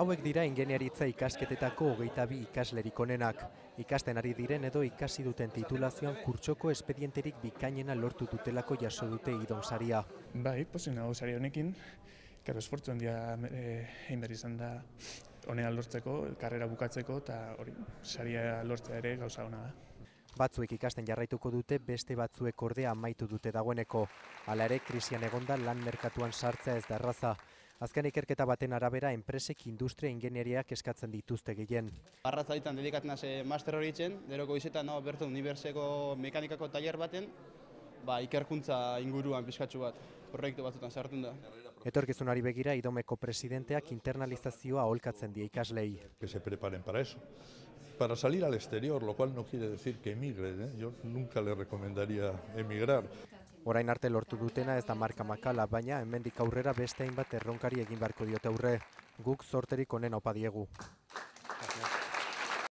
Hauek dira ingeniaritza ikasketetako hogeita bi ikaslerik onenak. Ikasten ari diren edo ikasi duten titulazioan kurtsoko espedienterik bikainena lortu dutelako jaso dute idon saria. Bai, pozik nago sari honekin, karo esfortzu handia e, egin behar izan da honea lortzeko, karrera bukatzeko eta hori saria lortzea ere gauza hona da. Batzuek ikasten jarraituko dute beste batzuek ordea amaitu dute dagoeneko. Hala ere, krisian egonda lan merkatuan sartzea ez da erraza. Azken ikerketa baten arabera enpresek industria ingenieriak eskatzen dituzte gehien. Arratza ditan dedikatzen hase master hori itzen, deroko izetan no, bertu unibertseko mekanikako tailer baten, ba, ikerkuntza inguruan pizkatxu bat, proiektu batzutan sartun da. Etorkizunari begira idomeko presidenteak internalizazioa aholkatzen die ikaslei. Que se preparen para eso. Para salir al exterior, lo cual no quiere decir que emigren, ¿eh? yo nunca le recomendaría emigrar. Orain arte lortu dutena ez da marka makala, baina hemendik aurrera beste hainbat erronkari egin beharko diote aurre. Guk sorterik onen opa diegu.